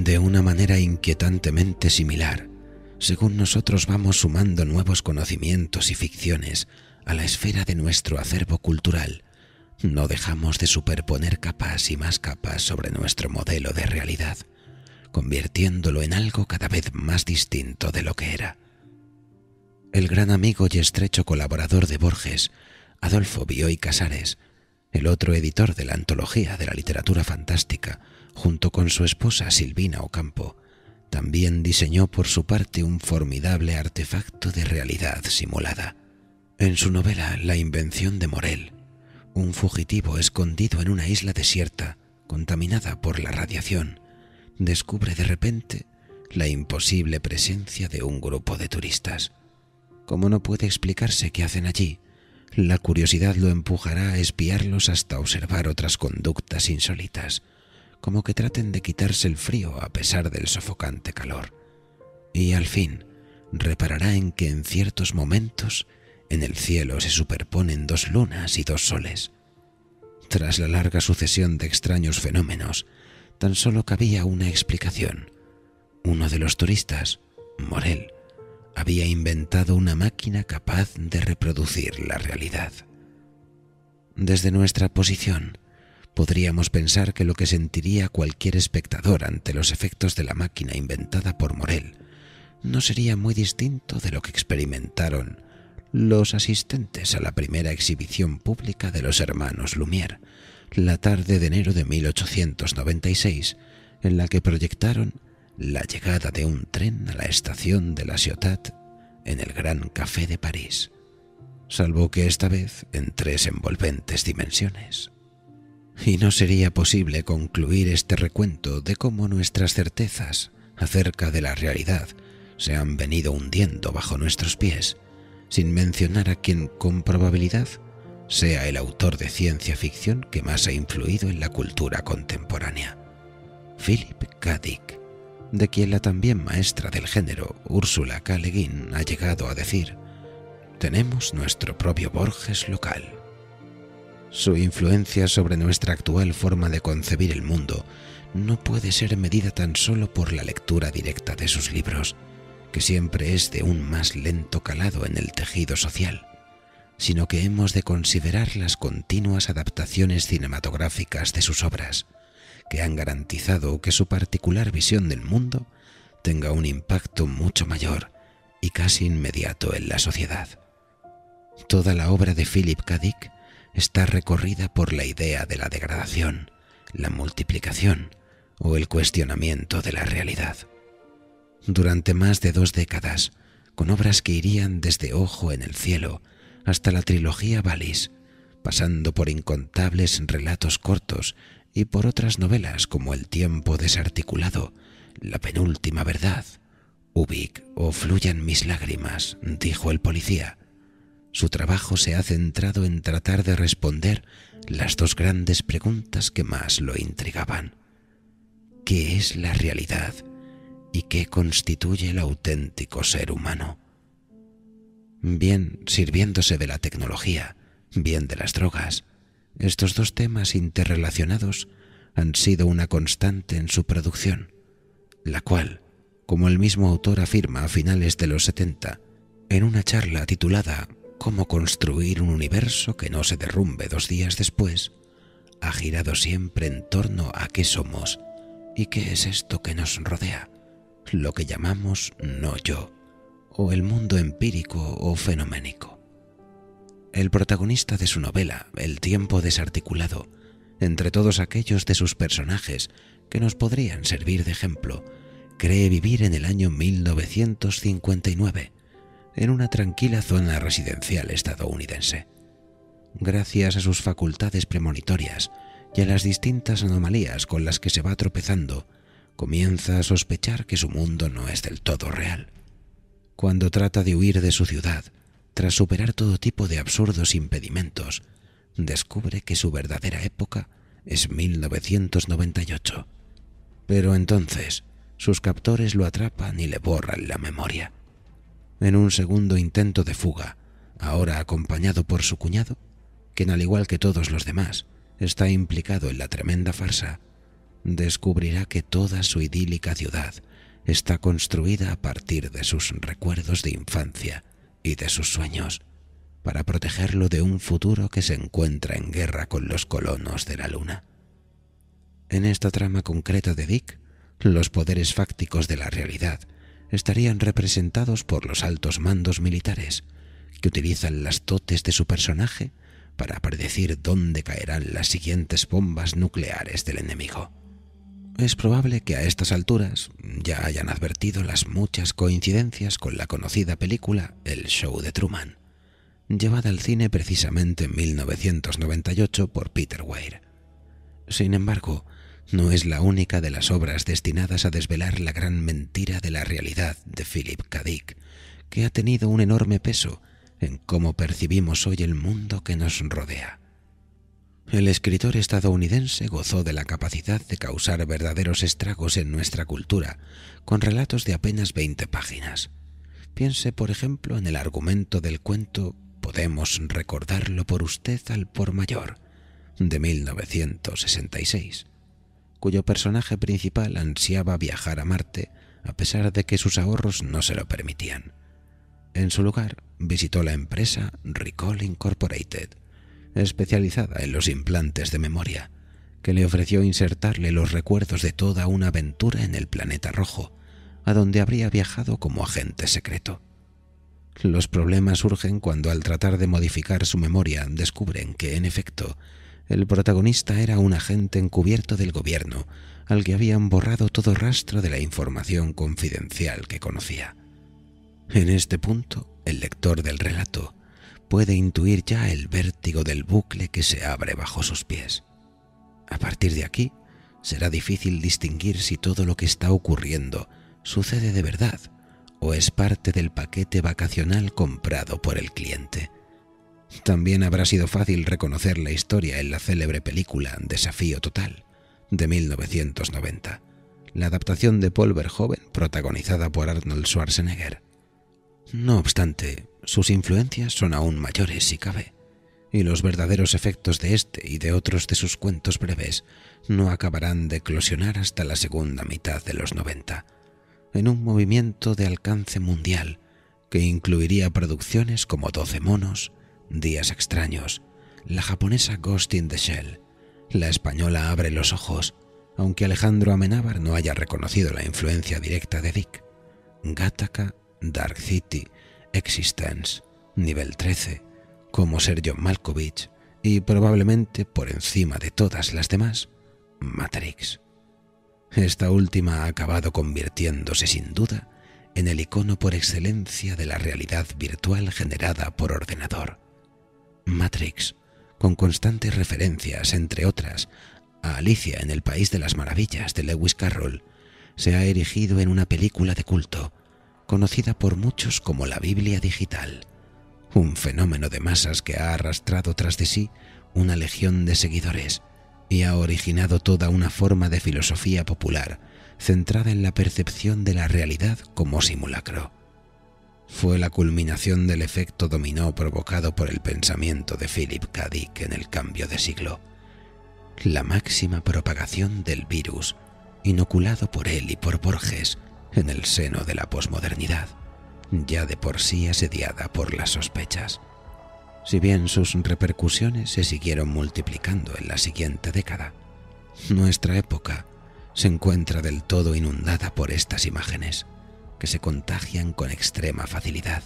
De una manera inquietantemente similar, según nosotros vamos sumando nuevos conocimientos y ficciones a la esfera de nuestro acervo cultural, no dejamos de superponer capas y más capas sobre nuestro modelo de realidad, convirtiéndolo en algo cada vez más distinto de lo que era. El gran amigo y estrecho colaborador de Borges, Adolfo Bioy Casares, el otro editor de la antología de la literatura fantástica, junto con su esposa Silvina Ocampo, también diseñó por su parte un formidable artefacto de realidad simulada. En su novela La invención de Morel, un fugitivo escondido en una isla desierta, contaminada por la radiación, descubre de repente la imposible presencia de un grupo de turistas. Como no puede explicarse qué hacen allí, la curiosidad lo empujará a espiarlos hasta observar otras conductas insólitas, como que traten de quitarse el frío a pesar del sofocante calor. Y al fin reparará en que en ciertos momentos en el cielo se superponen dos lunas y dos soles. Tras la larga sucesión de extraños fenómenos, tan solo cabía una explicación. Uno de los turistas, Morel, había inventado una máquina capaz de reproducir la realidad. Desde nuestra posición, podríamos pensar que lo que sentiría cualquier espectador ante los efectos de la máquina inventada por Morel no sería muy distinto de lo que experimentaron los asistentes a la primera exhibición pública de los hermanos Lumière, la tarde de enero de 1896, en la que proyectaron la llegada de un tren a la estación de la Ciotat en el Gran Café de París, salvo que esta vez en tres envolventes dimensiones. Y no sería posible concluir este recuento de cómo nuestras certezas acerca de la realidad se han venido hundiendo bajo nuestros pies sin mencionar a quien con probabilidad sea el autor de ciencia ficción que más ha influido en la cultura contemporánea, Philip K. Dick, de quien la también maestra del género Úrsula K. Le Guin ha llegado a decir, tenemos nuestro propio Borges local. Su influencia sobre nuestra actual forma de concebir el mundo no puede ser medida tan solo por la lectura directa de sus libros, que siempre es de un más lento calado en el tejido social, sino que hemos de considerar las continuas adaptaciones cinematográficas de sus obras, que han garantizado que su particular visión del mundo tenga un impacto mucho mayor y casi inmediato en la sociedad. Toda la obra de Philip K. está recorrida por la idea de la degradación, la multiplicación o el cuestionamiento de la realidad durante más de dos décadas, con obras que irían desde Ojo en el cielo hasta la trilogía Valis, pasando por incontables relatos cortos y por otras novelas como El tiempo desarticulado, La penúltima verdad, Ubik o Fluyan mis lágrimas, dijo el policía. Su trabajo se ha centrado en tratar de responder las dos grandes preguntas que más lo intrigaban. ¿Qué es la realidad? y qué constituye el auténtico ser humano. Bien sirviéndose de la tecnología, bien de las drogas, estos dos temas interrelacionados han sido una constante en su producción, la cual, como el mismo autor afirma a finales de los 70, en una charla titulada Cómo construir un universo que no se derrumbe dos días después, ha girado siempre en torno a qué somos y qué es esto que nos rodea lo que llamamos no yo, o el mundo empírico o fenoménico. El protagonista de su novela, El tiempo desarticulado, entre todos aquellos de sus personajes que nos podrían servir de ejemplo, cree vivir en el año 1959, en una tranquila zona residencial estadounidense. Gracias a sus facultades premonitorias y a las distintas anomalías con las que se va tropezando, comienza a sospechar que su mundo no es del todo real. Cuando trata de huir de su ciudad, tras superar todo tipo de absurdos impedimentos, descubre que su verdadera época es 1998. Pero entonces sus captores lo atrapan y le borran la memoria. En un segundo intento de fuga, ahora acompañado por su cuñado, quien al igual que todos los demás está implicado en la tremenda farsa, descubrirá que toda su idílica ciudad está construida a partir de sus recuerdos de infancia y de sus sueños, para protegerlo de un futuro que se encuentra en guerra con los colonos de la luna. En esta trama concreta de Dick, los poderes fácticos de la realidad estarían representados por los altos mandos militares, que utilizan las dotes de su personaje para predecir dónde caerán las siguientes bombas nucleares del enemigo. Es probable que a estas alturas ya hayan advertido las muchas coincidencias con la conocida película El Show de Truman, llevada al cine precisamente en 1998 por Peter Weir. Sin embargo, no es la única de las obras destinadas a desvelar la gran mentira de la realidad de Philip K. Dick, que ha tenido un enorme peso en cómo percibimos hoy el mundo que nos rodea. El escritor estadounidense gozó de la capacidad de causar verdaderos estragos en nuestra cultura con relatos de apenas 20 páginas. Piense, por ejemplo, en el argumento del cuento Podemos recordarlo por usted al por mayor, de 1966, cuyo personaje principal ansiaba viajar a Marte a pesar de que sus ahorros no se lo permitían. En su lugar, visitó la empresa Recall Incorporated, especializada en los implantes de memoria, que le ofreció insertarle los recuerdos de toda una aventura en el planeta rojo, a donde habría viajado como agente secreto. Los problemas surgen cuando al tratar de modificar su memoria descubren que, en efecto, el protagonista era un agente encubierto del gobierno al que habían borrado todo rastro de la información confidencial que conocía. En este punto, el lector del relato puede intuir ya el vértigo del bucle que se abre bajo sus pies. A partir de aquí, será difícil distinguir si todo lo que está ocurriendo sucede de verdad o es parte del paquete vacacional comprado por el cliente. También habrá sido fácil reconocer la historia en la célebre película Desafío Total, de 1990, la adaptación de Paul Verhoeven protagonizada por Arnold Schwarzenegger. No obstante, sus influencias son aún mayores si cabe, y los verdaderos efectos de este y de otros de sus cuentos breves no acabarán de eclosionar hasta la segunda mitad de los 90, en un movimiento de alcance mundial que incluiría producciones como Doce monos, Días extraños, la japonesa Ghost in the Shell, la española Abre los ojos, aunque Alejandro Amenábar no haya reconocido la influencia directa de Dick, Gattaca, Dark City, Existence, Nivel 13, como Sergio Malkovich y probablemente por encima de todas las demás, Matrix. Esta última ha acabado convirtiéndose sin duda en el icono por excelencia de la realidad virtual generada por ordenador. Matrix, con constantes referencias, entre otras, a Alicia en el País de las Maravillas de Lewis Carroll, se ha erigido en una película de culto, conocida por muchos como la Biblia digital, un fenómeno de masas que ha arrastrado tras de sí una legión de seguidores y ha originado toda una forma de filosofía popular centrada en la percepción de la realidad como simulacro fue la culminación del efecto dominó provocado por el pensamiento de Philip K. En el cambio de siglo. La máxima propagación del virus, inoculado por él y por Borges en el seno de la posmodernidad, ya de por sí asediada por las sospechas. Si bien sus repercusiones se siguieron multiplicando en la siguiente década, nuestra época se encuentra del todo inundada por estas imágenes que se contagian con extrema facilidad,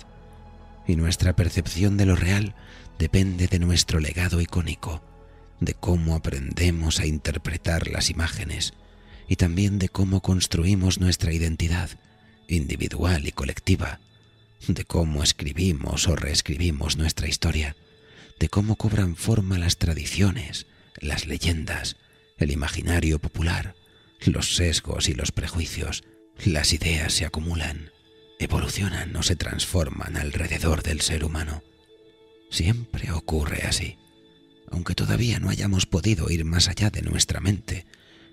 y nuestra percepción de lo real depende de nuestro legado icónico, de cómo aprendemos a interpretar las imágenes y también de cómo construimos nuestra identidad individual y colectiva, de cómo escribimos o reescribimos nuestra historia, de cómo cobran forma las tradiciones, las leyendas, el imaginario popular, los sesgos y los prejuicios, las ideas se acumulan, evolucionan o se transforman alrededor del ser humano. Siempre ocurre así, aunque todavía no hayamos podido ir más allá de nuestra mente,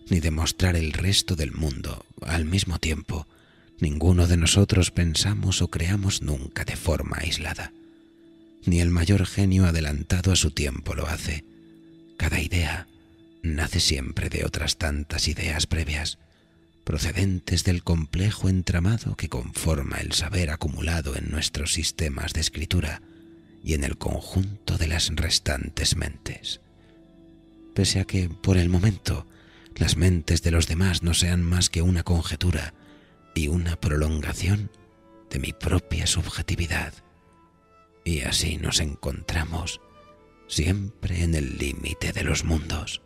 ni demostrar el resto del mundo al mismo tiempo. Ninguno de nosotros pensamos o creamos nunca de forma aislada. Ni el mayor genio adelantado a su tiempo lo hace. Cada idea nace siempre de otras tantas ideas previas, procedentes del complejo entramado que conforma el saber acumulado en nuestros sistemas de escritura y en el conjunto de las restantes mentes. Pese a que, por el momento, las mentes de los demás no sean más que una conjetura y una prolongación de mi propia subjetividad. Y así nos encontramos siempre en el límite de los mundos,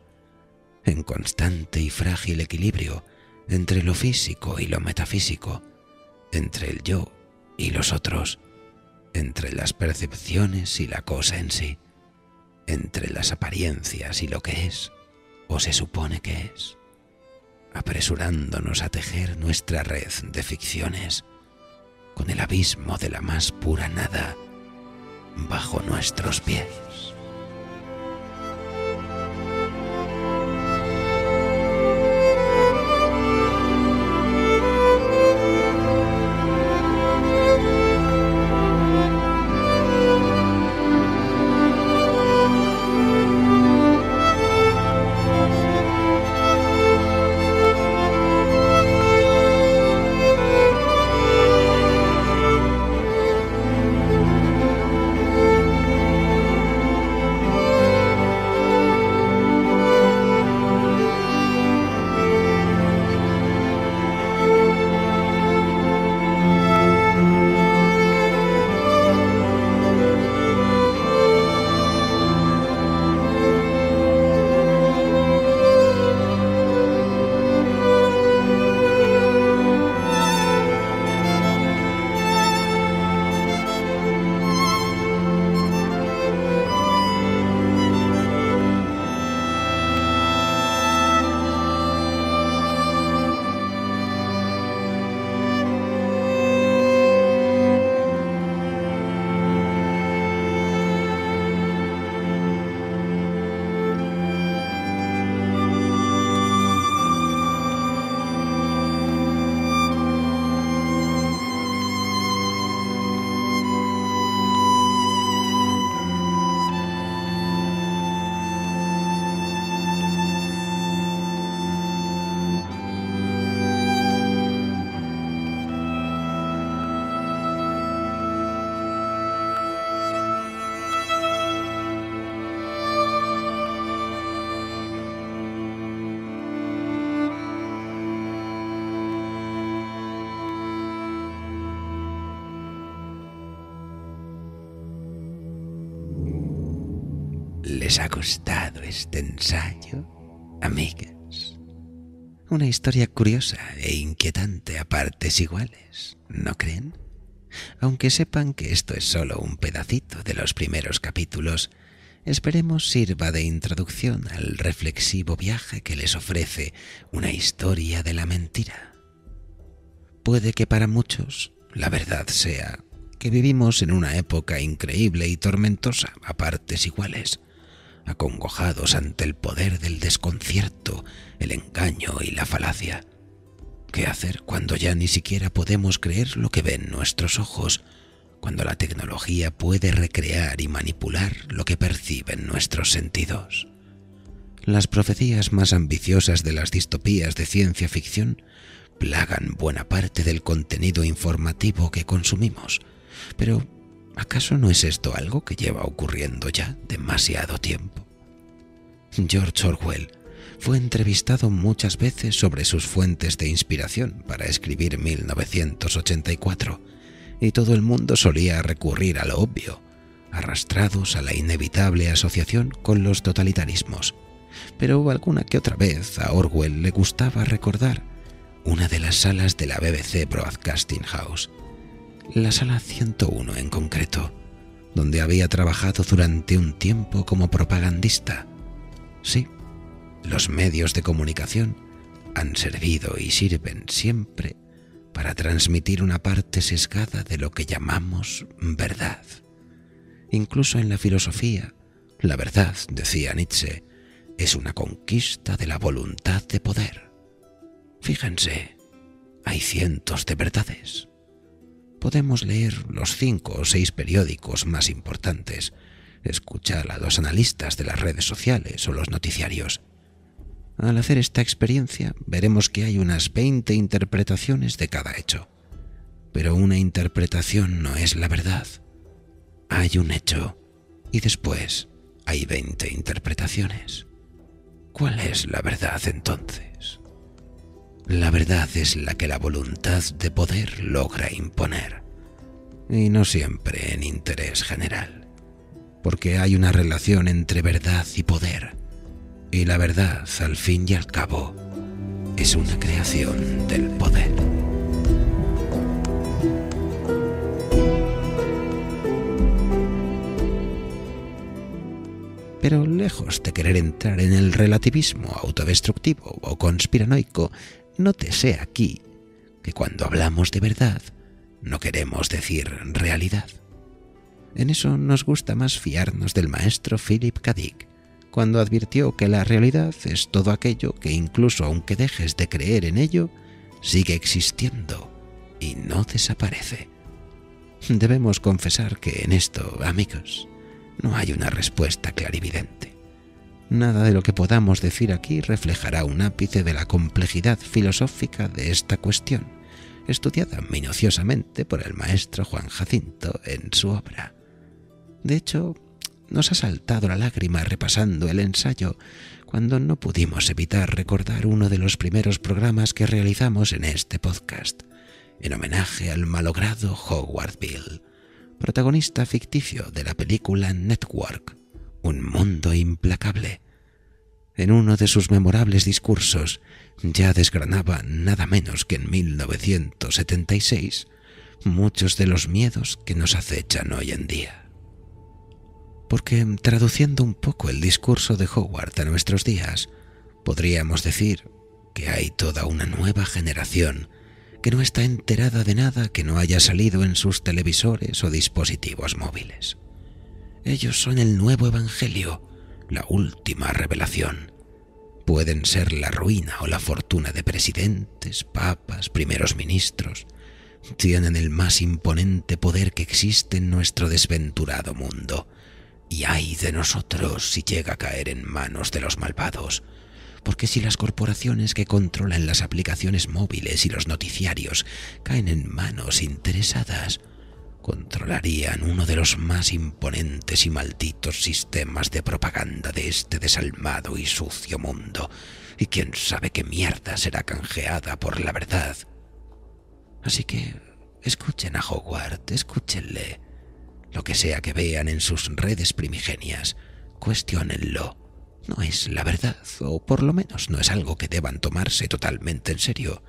en constante y frágil equilibrio entre lo físico y lo metafísico, entre el yo y los otros, entre las percepciones y la cosa en sí, entre las apariencias y lo que es o se supone que es, apresurándonos a tejer nuestra red de ficciones con el abismo de la más pura nada bajo nuestros pies. ¿Les ha gustado este ensayo, amigas? Una historia curiosa e inquietante a partes iguales, ¿no creen? Aunque sepan que esto es solo un pedacito de los primeros capítulos, esperemos sirva de introducción al reflexivo viaje que les ofrece una historia de la mentira. Puede que para muchos la verdad sea que vivimos en una época increíble y tormentosa a partes iguales, acongojados ante el poder del desconcierto, el engaño y la falacia. ¿Qué hacer cuando ya ni siquiera podemos creer lo que ven nuestros ojos, cuando la tecnología puede recrear y manipular lo que perciben nuestros sentidos? Las profecías más ambiciosas de las distopías de ciencia ficción plagan buena parte del contenido informativo que consumimos, pero ¿Acaso no es esto algo que lleva ocurriendo ya demasiado tiempo? George Orwell fue entrevistado muchas veces sobre sus fuentes de inspiración para escribir 1984, y todo el mundo solía recurrir a lo obvio, arrastrados a la inevitable asociación con los totalitarismos. Pero alguna que otra vez a Orwell le gustaba recordar una de las salas de la BBC Broadcasting House, la sala 101 en concreto, donde había trabajado durante un tiempo como propagandista. Sí, los medios de comunicación han servido y sirven siempre para transmitir una parte sesgada de lo que llamamos verdad. Incluso en la filosofía, la verdad, decía Nietzsche, es una conquista de la voluntad de poder. Fíjense, hay cientos de verdades. Podemos leer los cinco o seis periódicos más importantes, escuchar a los analistas de las redes sociales o los noticiarios. Al hacer esta experiencia veremos que hay unas 20 interpretaciones de cada hecho. Pero una interpretación no es la verdad. Hay un hecho y después hay 20 interpretaciones. ¿Cuál es la verdad entonces? La verdad es la que la voluntad de poder logra imponer, y no siempre en interés general, porque hay una relación entre verdad y poder, y la verdad, al fin y al cabo, es una creación del poder. pero lejos de querer entrar en el relativismo autodestructivo o conspiranoico, nótese aquí que cuando hablamos de verdad no queremos decir realidad. En eso nos gusta más fiarnos del maestro Philip K. Dick, cuando advirtió que la realidad es todo aquello que incluso aunque dejes de creer en ello, sigue existiendo y no desaparece. Debemos confesar que en esto, amigos, no hay una respuesta clarividente. Nada de lo que podamos decir aquí reflejará un ápice de la complejidad filosófica de esta cuestión, estudiada minuciosamente por el maestro Juan Jacinto en su obra. De hecho, nos ha saltado la lágrima repasando el ensayo cuando no pudimos evitar recordar uno de los primeros programas que realizamos en este podcast, en homenaje al malogrado Howard Bill protagonista ficticio de la película Network, Un mundo implacable. En uno de sus memorables discursos ya desgranaba nada menos que en 1976 muchos de los miedos que nos acechan hoy en día. Porque traduciendo un poco el discurso de Howard a nuestros días, podríamos decir que hay toda una nueva generación que no está enterada de nada que no haya salido en sus televisores o dispositivos móviles. Ellos son el nuevo Evangelio, la última revelación. Pueden ser la ruina o la fortuna de presidentes, papas, primeros ministros. Tienen el más imponente poder que existe en nuestro desventurado mundo. Y ay de nosotros si llega a caer en manos de los malvados, porque si las corporaciones que controlan las aplicaciones móviles y los noticiarios caen en manos interesadas, controlarían uno de los más imponentes y malditos sistemas de propaganda de este desalmado y sucio mundo, y quién sabe qué mierda será canjeada por la verdad. Así que escuchen a Howard, escúchenle. Lo que sea que vean en sus redes primigenias, cuestionenlo no es la verdad, o por lo menos no es algo que deban tomarse totalmente en serio.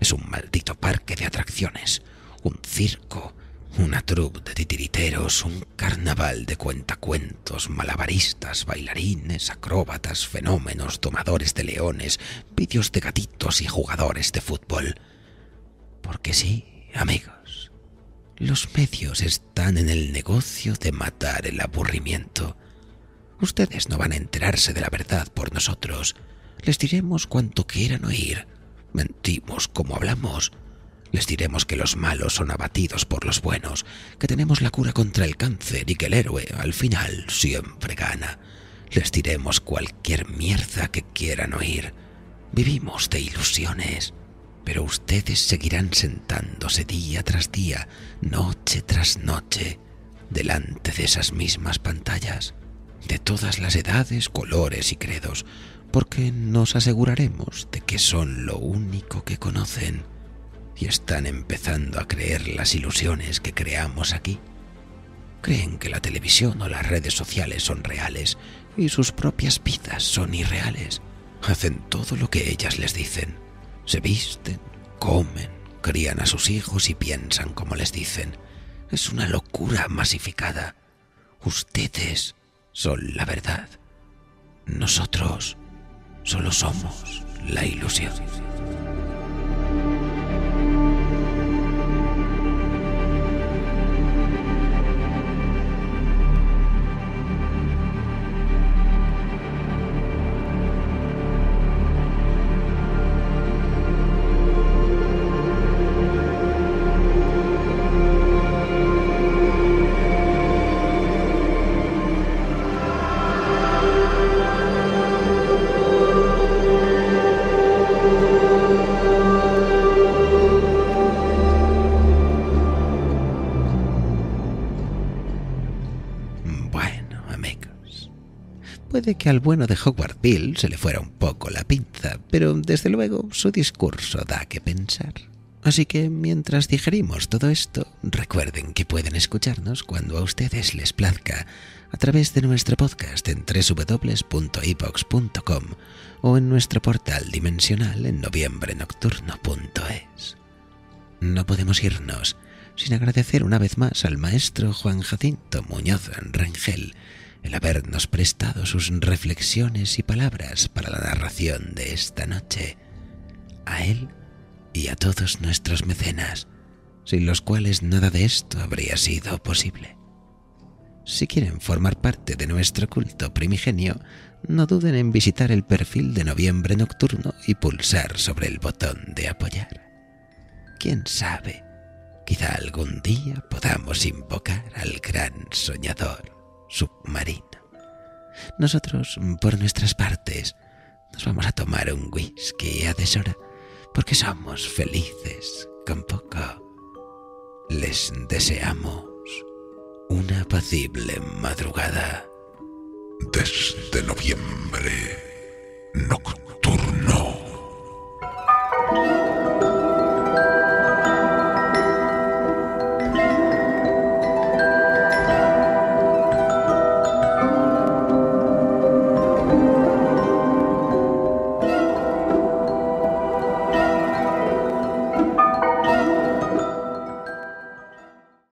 Es un maldito parque de atracciones, un circo, una troupe de titiriteros, un carnaval de cuentacuentos, malabaristas, bailarines, acróbatas, fenómenos, tomadores de leones, vídeos de gatitos y jugadores de fútbol. Porque sí, amigos, los medios están en el negocio de matar el aburrimiento Ustedes no van a enterarse de la verdad por nosotros. Les diremos cuanto quieran oír. Mentimos como hablamos. Les diremos que los malos son abatidos por los buenos, que tenemos la cura contra el cáncer y que el héroe al final siempre gana. Les diremos cualquier mierda que quieran oír. Vivimos de ilusiones, pero ustedes seguirán sentándose día tras día, noche tras noche, delante de esas mismas pantallas de todas las edades, colores y credos, porque nos aseguraremos de que son lo único que conocen y están empezando a creer las ilusiones que creamos aquí. Creen que la televisión o las redes sociales son reales y sus propias vidas son irreales. Hacen todo lo que ellas les dicen. Se visten, comen, crían a sus hijos y piensan como les dicen. Es una locura masificada. Ustedes son la verdad. Nosotros solo somos la ilusión. Puede que al bueno de Hogwarts Bill se le fuera un poco la pinza, pero desde luego su discurso da que pensar. Así que mientras digerimos todo esto, recuerden que pueden escucharnos cuando a ustedes les plazca a través de nuestro podcast en www.epox.com o en nuestro portal dimensional en noviembrenocturno.es. No podemos irnos sin agradecer una vez más al maestro Juan Jacinto Muñoz Rengel el habernos prestado sus reflexiones y palabras para la narración de esta noche. A él y a todos nuestros mecenas, sin los cuales nada de esto habría sido posible. Si quieren formar parte de nuestro culto primigenio, no duden en visitar el perfil de Noviembre Nocturno y pulsar sobre el botón de apoyar. ¿Quién sabe? Quizá algún día podamos invocar al gran soñador submarino. Nosotros, por nuestras partes, nos vamos a tomar un whisky a deshora porque somos felices con poco. Les deseamos una apacible madrugada. Desde noviembre, nocturno.